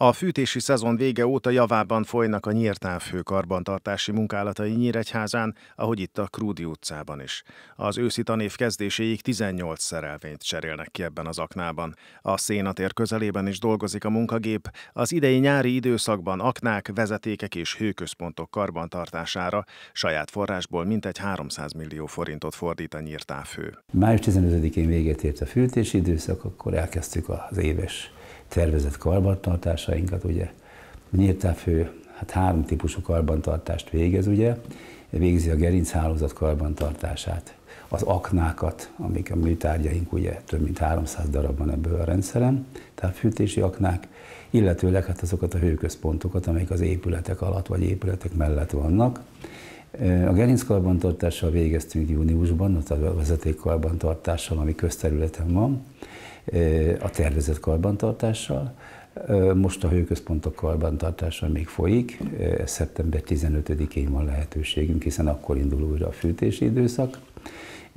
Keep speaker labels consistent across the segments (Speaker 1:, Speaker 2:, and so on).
Speaker 1: A fűtési szezon vége óta javában folynak a nyírtávhő karbantartási munkálatai Nyíregyházán, ahogy itt a Krúdi utcában is. Az őszi tanév kezdéséig 18 szerelvényt cserélnek ki ebben az aknában. A szénatér közelében is dolgozik a munkagép, az idei nyári időszakban aknák, vezetékek és hőközpontok karbantartására saját forrásból mintegy 300 millió forintot fordít a nyírtávhő.
Speaker 2: Május 15-én véget ért a fűtési időszak, akkor elkezdtük az éves tervezett karbantartásainkat, ugye. A nyírtávfő hát három típusú karbantartást végez, ugye, végzi a gerinchálózat karbantartását, az aknákat, amik a műtárgyaink, ugye több mint 300 darab van ebből a rendszeren, tehát fűtési aknák, illetőleg hát azokat a hőközpontokat, amelyek az épületek alatt vagy épületek mellett vannak. A gerinckarbantartással végeztünk júniusban, ott a vezetékkarbantartással, ami közterületen van, a tervezett karbantartással. Most a hőközpontok karbantartása még folyik, szeptember 15-én van lehetőségünk, hiszen akkor indul újra a fűtési időszak,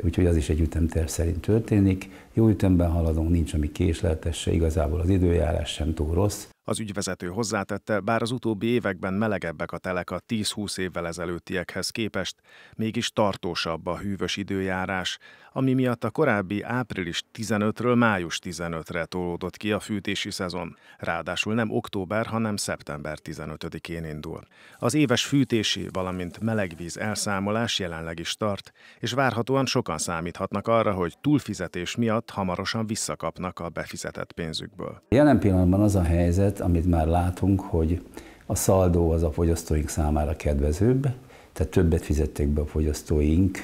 Speaker 2: úgyhogy az is egy ütemterv szerint történik. Jó ütemben haladunk, nincs ami késleltes se, igazából az időjárás sem túl rossz.
Speaker 1: Az ügyvezető hozzátette, bár az utóbbi években melegebbek a telek a 10-20 évvel ezelőttiekhez képest, mégis tartósabb a hűvös időjárás, ami miatt a korábbi április 15-ről május 15-re tolódott ki a fűtési szezon. Ráadásul nem október, hanem szeptember 15-én indul. Az éves fűtési, valamint melegvíz elszámolás jelenleg is tart, és várhatóan sokan számíthatnak arra, hogy túlfizetés miatt hamarosan visszakapnak a befizetett pénzükből.
Speaker 2: Jelen pillanatban az a helyzet, amit már látunk, hogy a szaldó az a fogyasztóink számára kedvezőbb, tehát többet fizették be a fogyasztóink,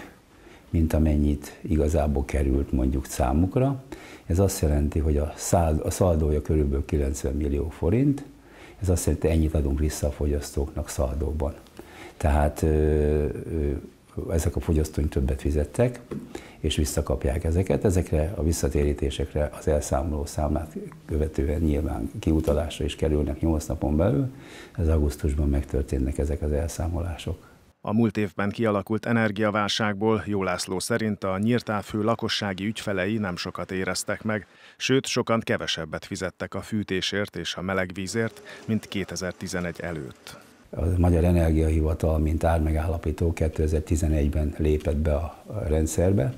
Speaker 2: mint amennyit igazából került mondjuk számukra. Ez azt jelenti, hogy a, száld, a szaldója körülbelül 90 millió forint, ez azt jelenti, hogy ennyit adunk vissza a fogyasztóknak szaldóban. Tehát ö, ö, ezek a fogyasztóink többet fizettek, és visszakapják ezeket. Ezekre a visszatérítésekre az elszámoló számlát követően nyilván kiutalásra is kerülnek 8 napon belül. Ez augusztusban megtörténnek ezek az elszámolások.
Speaker 1: A múlt évben kialakult energiaválságból Jó László szerint a nyírtávfő lakossági ügyfelei nem sokat éreztek meg, sőt sokan kevesebbet fizettek a fűtésért és a melegvízért, mint 2011 előtt.
Speaker 2: A Magyar Energiahivatal, mint ármegállapító 2011-ben lépett be a rendszerbe.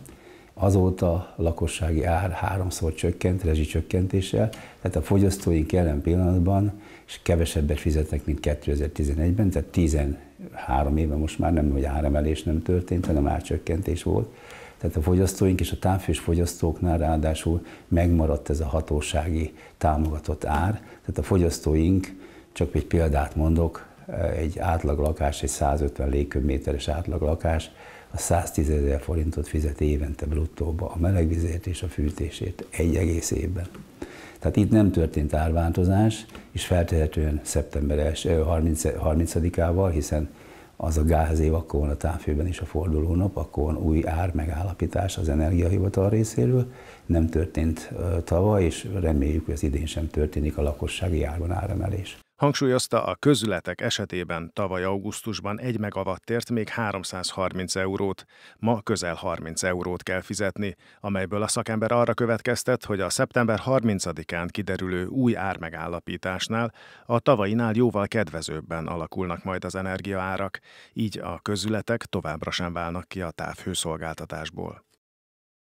Speaker 2: Azóta a lakossági ár háromszor csökkent, rezsicsökkentéssel, tehát a fogyasztóink jelen pillanatban és kevesebbet fizetnek, mint 2011-ben, tehát 13 éve most már nem, hogy áremelés nem történt, hanem árcsökkentés volt. Tehát a fogyasztóink és a távfős fogyasztóknál ráadásul megmaradt ez a hatósági támogatott ár. Tehát a fogyasztóink, csak egy példát mondok, egy átlag lakás, egy 150 légköbméteres átlag lakás, a 110 ezer forintot fizet évente bruttóba a melegvizért és a fűtését egy egész évben. Tehát itt nem történt árváltozás, és feltehetően szeptember 30-ával, hiszen az a gázév, akkor van a távfőben is a fordulónap, akkor van új ár megállapítás az energiahivatal részéről. Nem történt tavaly, és reméljük, hogy az idén sem történik a lakossági árban áremelés.
Speaker 1: Hangsúlyozta, a közületek esetében tavaly augusztusban 1 megawattért még 330 eurót, ma közel 30 eurót kell fizetni, amelyből a szakember arra következtet, hogy a szeptember 30-án kiderülő új ármegállapításnál a tavainál jóval kedvezőbben alakulnak majd az energiaárak, így a közületek továbbra sem válnak ki a távhőszolgáltatásból.